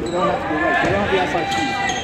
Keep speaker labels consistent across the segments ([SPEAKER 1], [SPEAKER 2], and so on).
[SPEAKER 1] They don't have to be right. They don't have to be outside shoes.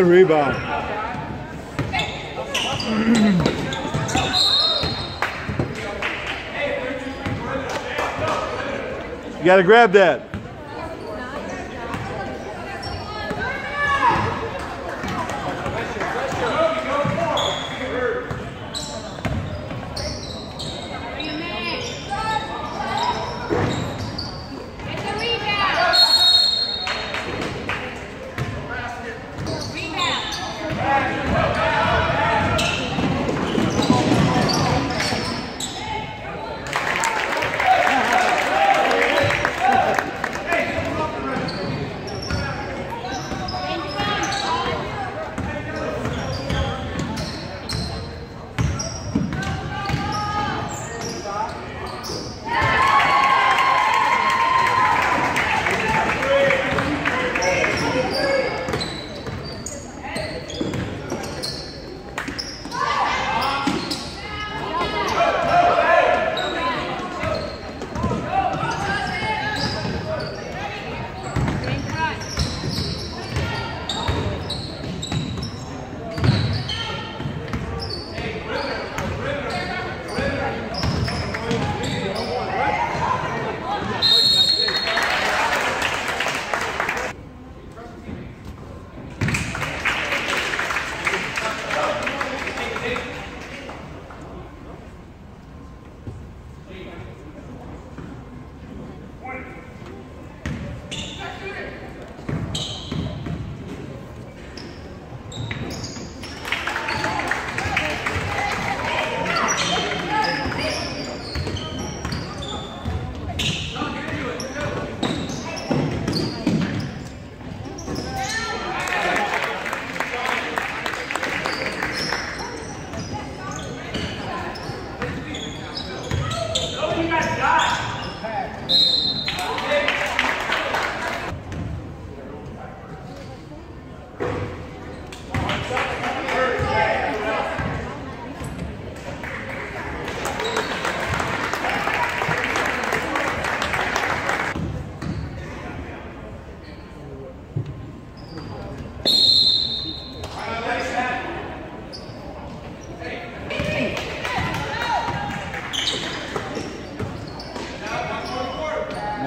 [SPEAKER 2] Good rebound. You got to grab that.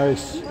[SPEAKER 2] Nice.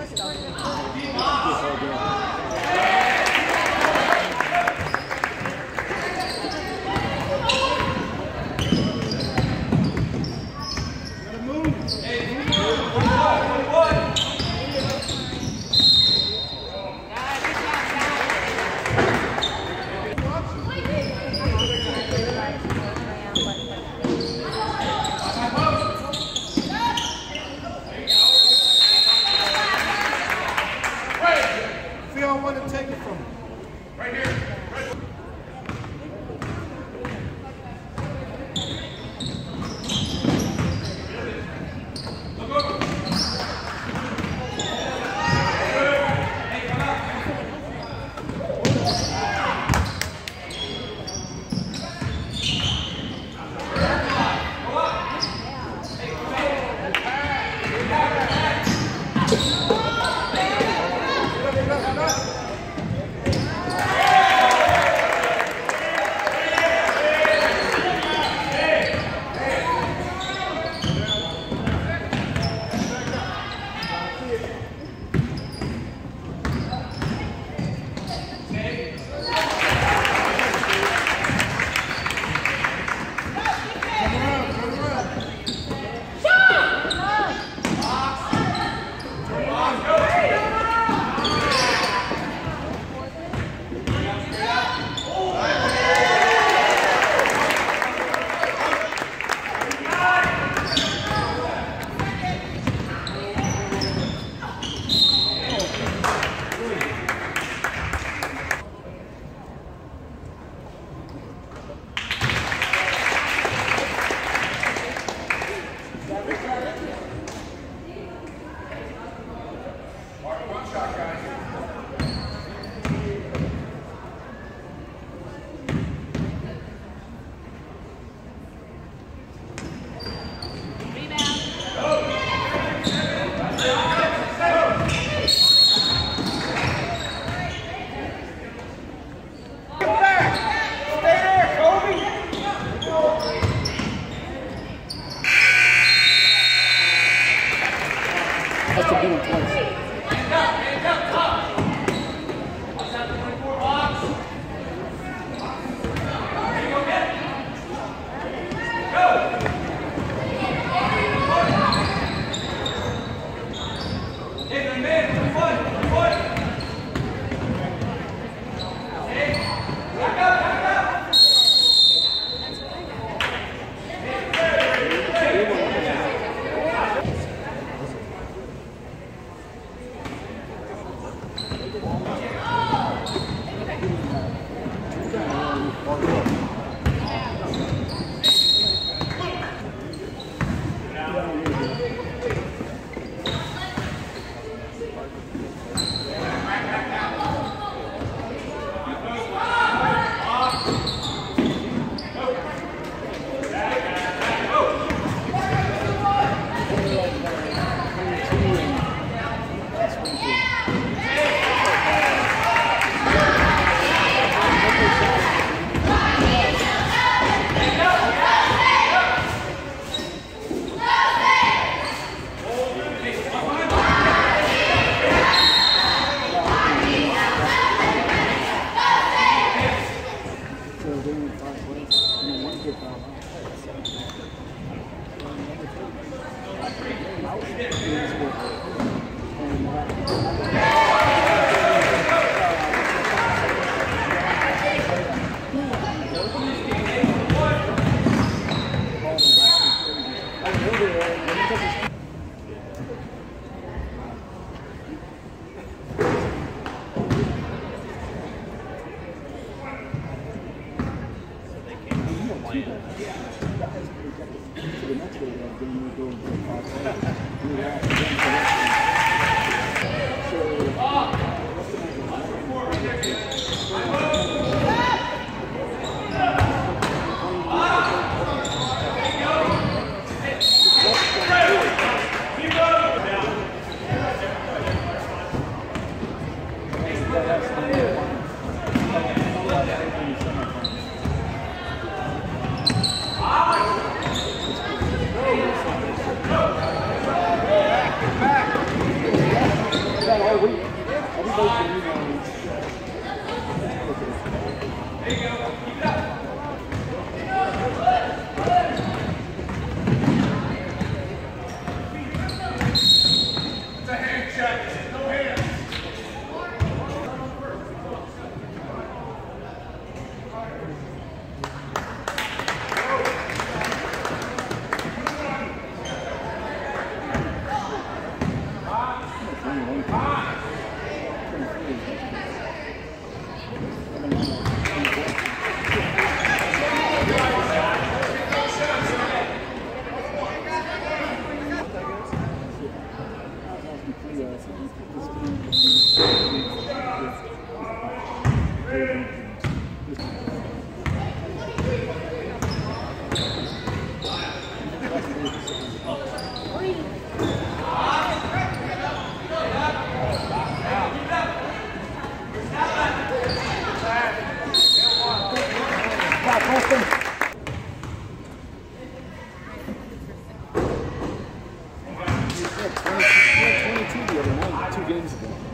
[SPEAKER 2] Yeah.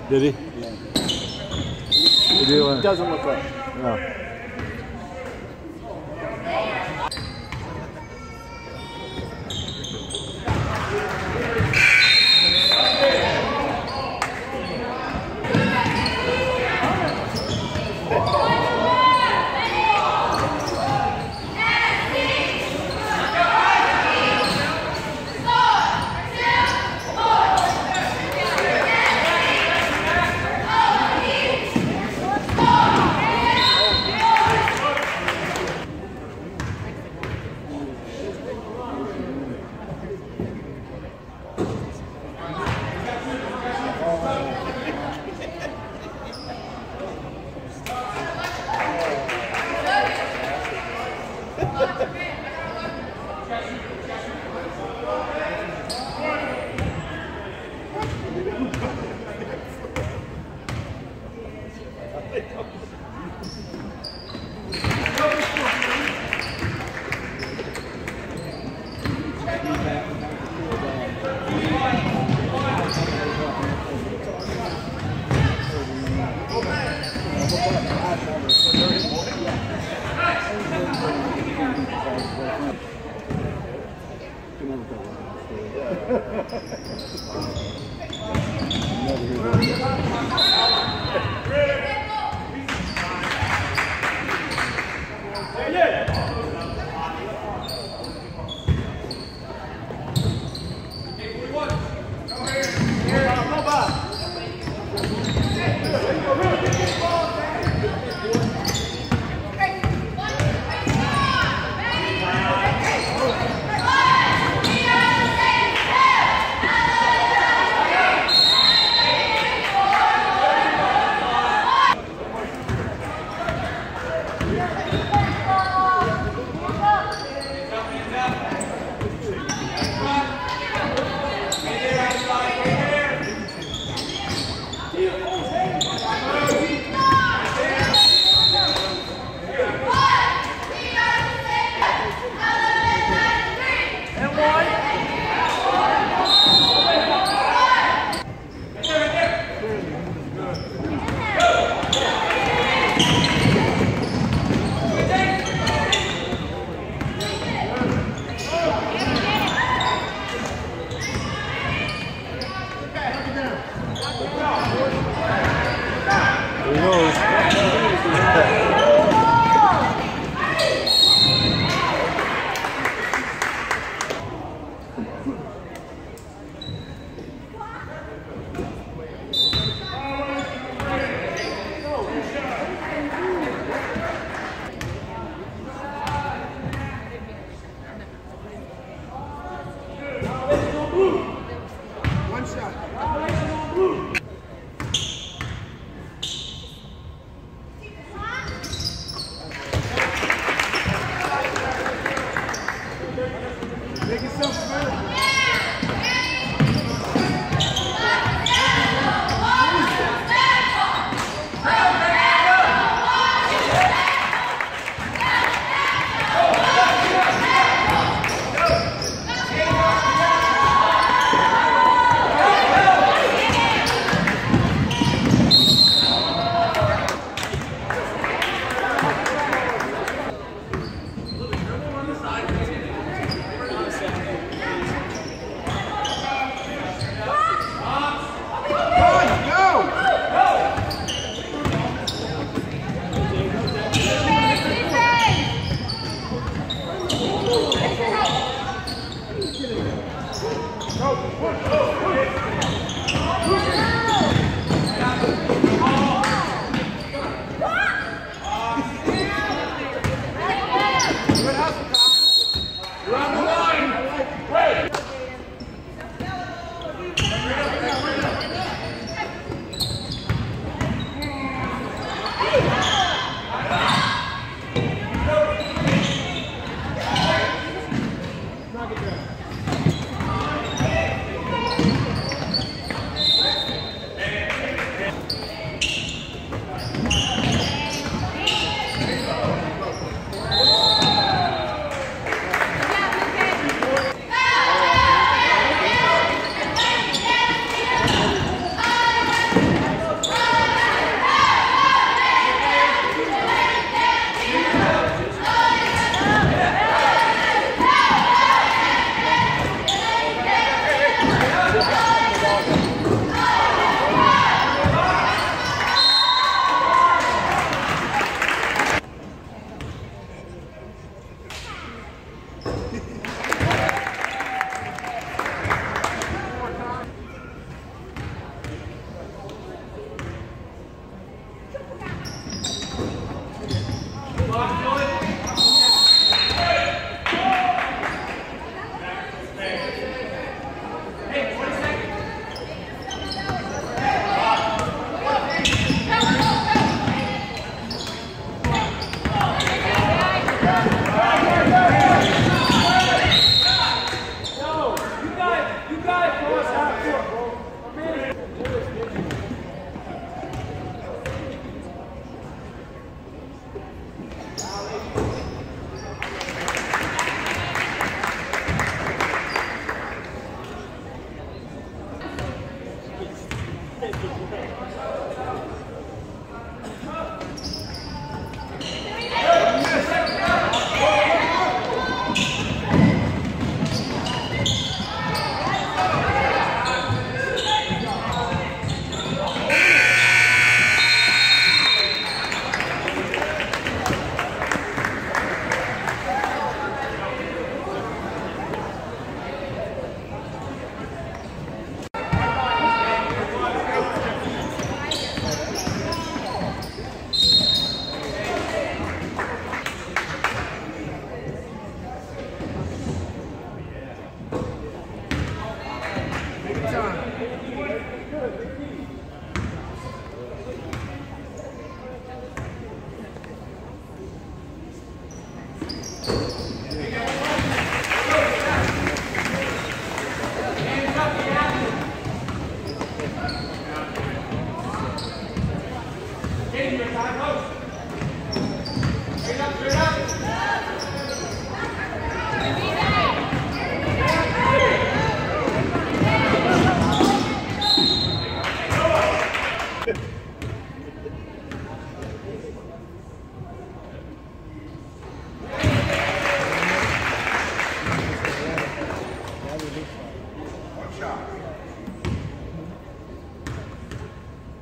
[SPEAKER 1] Did he?
[SPEAKER 2] Yeah.
[SPEAKER 1] Did he?
[SPEAKER 2] Doesn't look up.
[SPEAKER 1] No. Who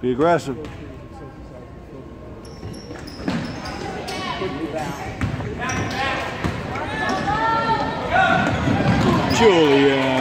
[SPEAKER 2] Be aggressive. Julian.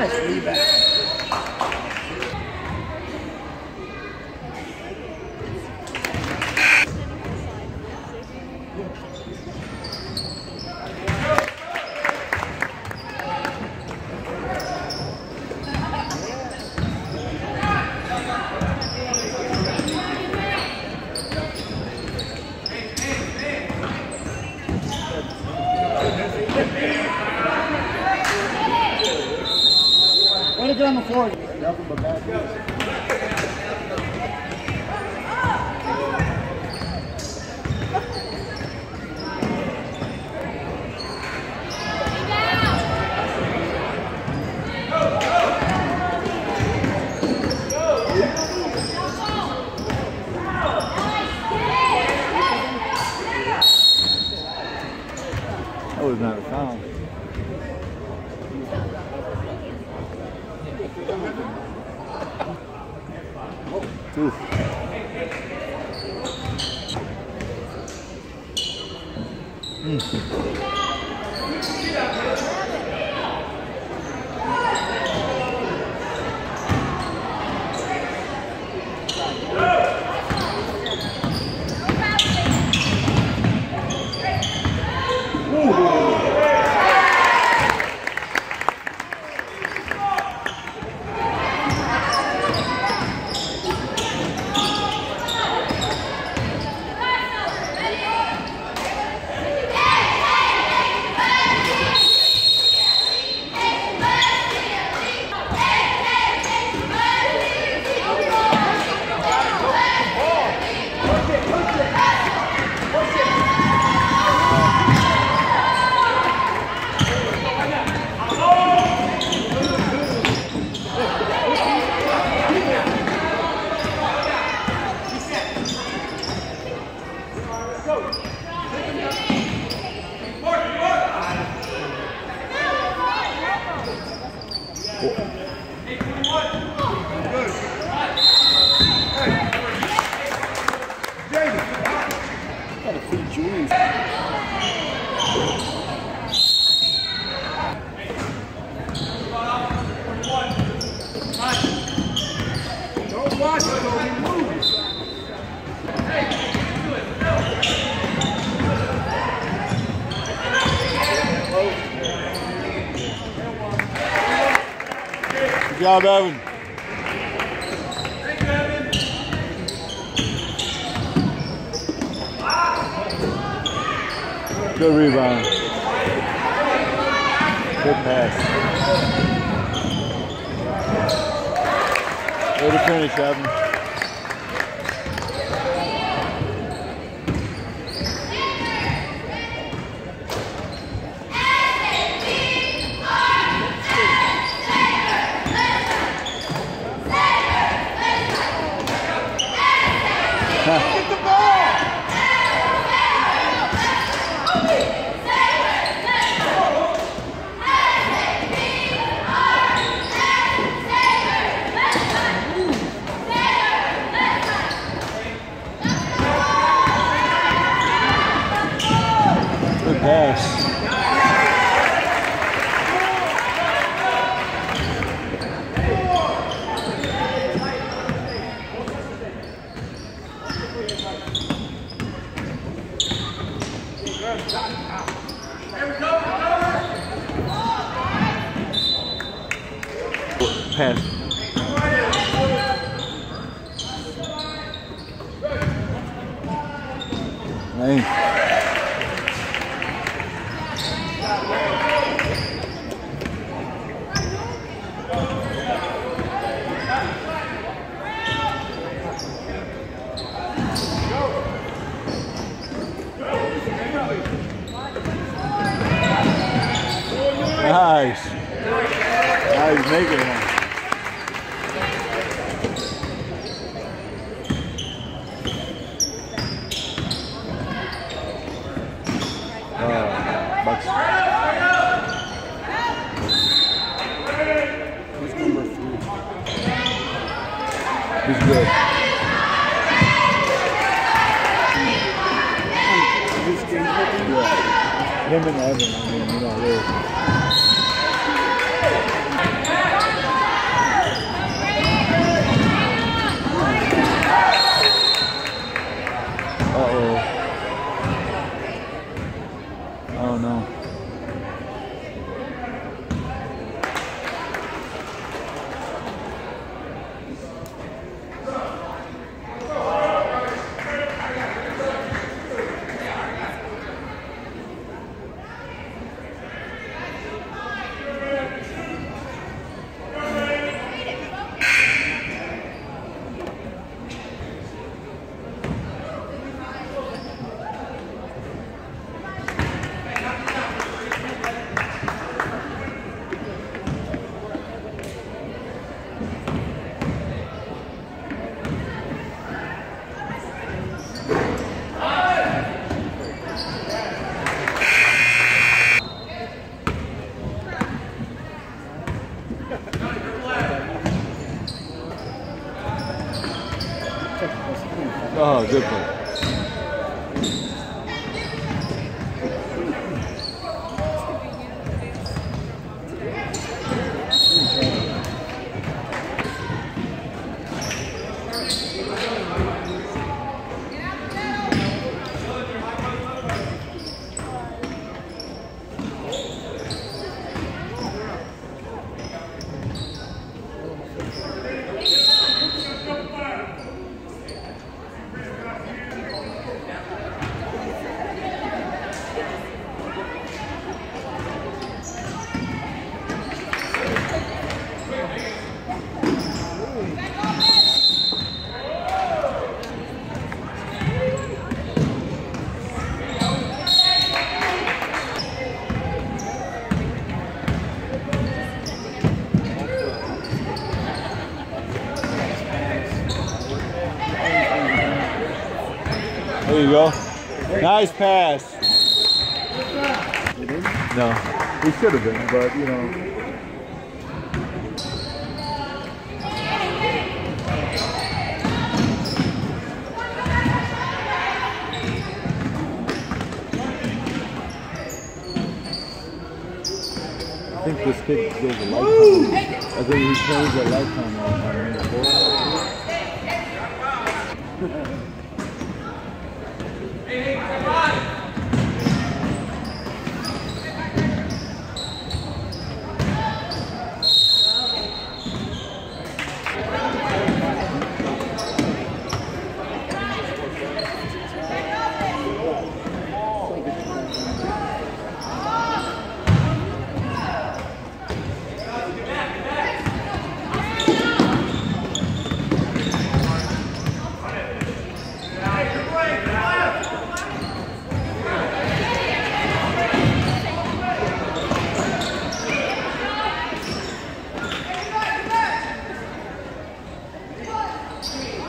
[SPEAKER 1] Nice rebound. Get on the floor.
[SPEAKER 2] Oof.
[SPEAKER 1] Gotta feed Julian.
[SPEAKER 3] Don't watch it, Kobe. Move.
[SPEAKER 2] Good job, Evan. Good rebound. Good pass. Way to finish, Evan. Nice. Nice making one. Nice pass. No, he should have been, but you know. I think this kid goes a lifetime. I think he plays a lifetime all two.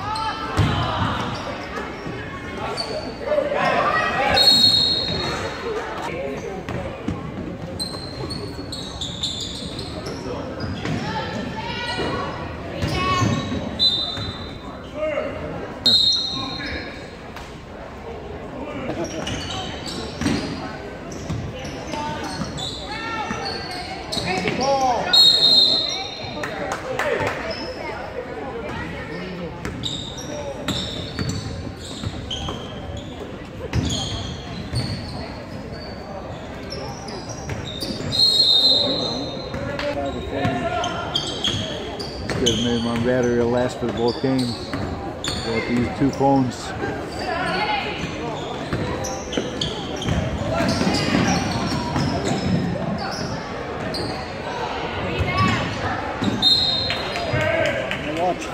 [SPEAKER 2] Last for both games. Got these two phones.
[SPEAKER 1] Watch.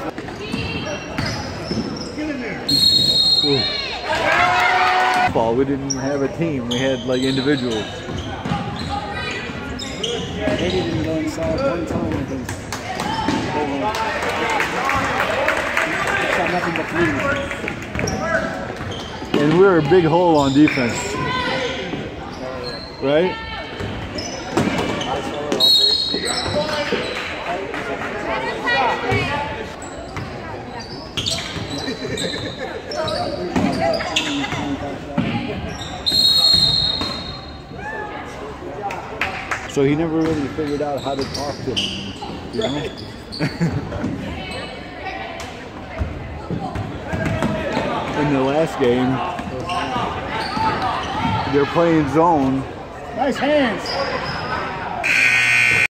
[SPEAKER 2] Ball. We didn't have a team. We had like individuals.
[SPEAKER 1] They didn't go inside one time with these. They were- Shot nothing but threes.
[SPEAKER 2] And we're a big hole on defense. Right? So he never really figured out how to talk to him. You know? In the last game, they're playing zone,
[SPEAKER 1] Nice hands.